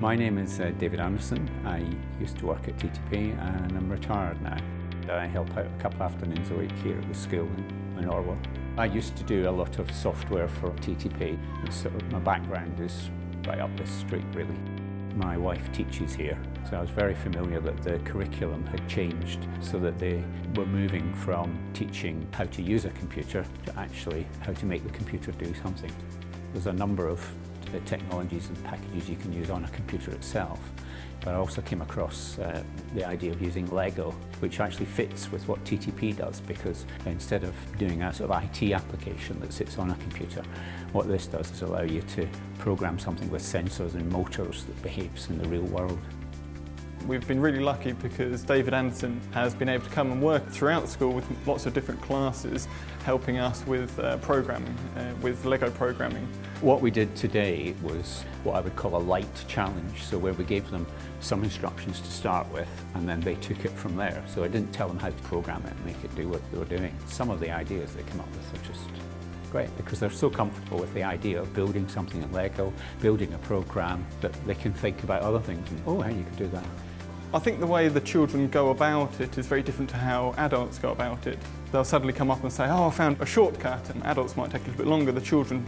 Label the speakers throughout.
Speaker 1: My name is uh, David Anderson. I used to work at TTP and I'm retired now. I help out a couple afternoons a week here at the school in, in Orwell. I used to do a lot of software for TTP. Sort of my background is right up this street really. My wife teaches here, so I was very familiar that the curriculum had changed so that they were moving from teaching how to use a computer to actually how to make the computer do something. There's a number of the technologies and packages you can use on a computer itself. But I also came across uh, the idea of using Lego, which actually fits with what TTP does, because instead of doing a sort of IT application that sits on a computer, what this does is allow you to program something with sensors and motors that behaves in the real world.
Speaker 2: We've been really lucky because David Anderson has been able to come and work throughout the school with lots of different classes, helping us with uh, programming, uh, with Lego programming.
Speaker 1: What we did today was what I would call a light challenge, so where we gave them some instructions to start with and then they took it from there. So I didn't tell them how to program it and make it do what they were doing. Some of the ideas they come up with are just great because they're so comfortable with the idea of building something in Lego, building a program that they can think about other things and, oh, how you could do that.
Speaker 2: I think the way the children go about it is very different to how adults go about it. They'll suddenly come up and say, oh, I found a shortcut, and adults might take a little bit longer. The children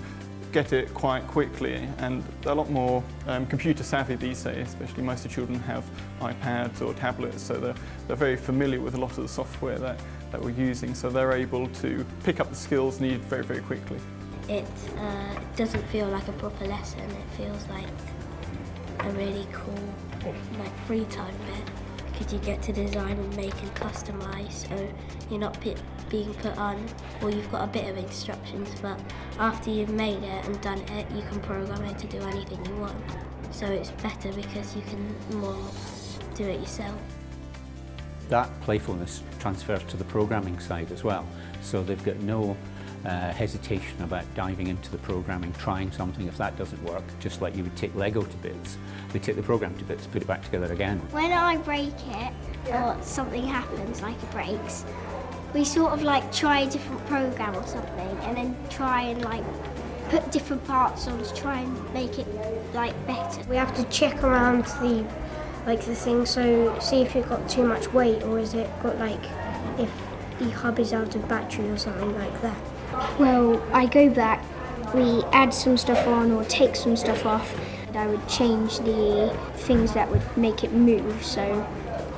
Speaker 2: get it quite quickly and they're a lot more um, computer savvy these days, especially most of the children have iPads or tablets, so they're, they're very familiar with a lot of the software that, that we're using, so they're able to pick up the skills needed very, very quickly.
Speaker 3: It uh, doesn't feel like a proper lesson, it feels like a really cool like free time bit because you get to design and make and customize so you're not being put on or you've got a bit of instructions but after you've made it and done it you can program it to do anything you want so it's better because you can more do it yourself.
Speaker 1: That playfulness transfers to the programming side as well so they've got no uh, hesitation about diving into the programming, trying something. If that doesn't work, just like you would take Lego to bits, they take the program to bits, put it back together again.
Speaker 4: When I break it, or something happens, like it breaks, we sort of like try a different program or something, and then try and like put different parts on to try and make it like better.
Speaker 5: We have to check around the like the thing, so see if it got too much weight, or is it got like if the hub is out of battery or something like that.
Speaker 4: Well, I go back, we add some stuff on or take some stuff off. And I would change the things that would make it move. So,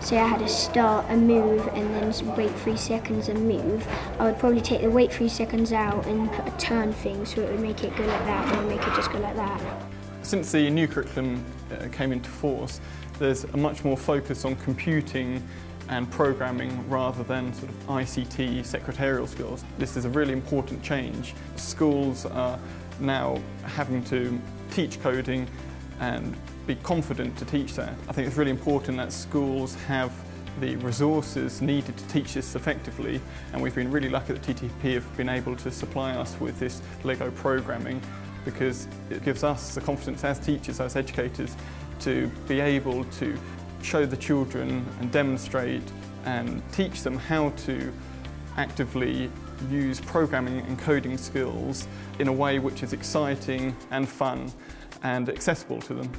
Speaker 4: say I had to start a move and then wait three seconds and move. I would probably take the wait three seconds out and put a turn thing so it would make it go like that or make it just go like that.
Speaker 2: Since the new curriculum uh, came into force, there's a much more focus on computing and programming rather than sort of ICT secretarial skills. This is a really important change. Schools are now having to teach coding and be confident to teach that. I think it's really important that schools have the resources needed to teach this effectively and we've been really lucky that TTP have been able to supply us with this LEGO programming because it gives us the confidence as teachers, as educators to be able to show the children and demonstrate and teach them how to actively use programming and coding skills in a way which is exciting and fun and accessible to them.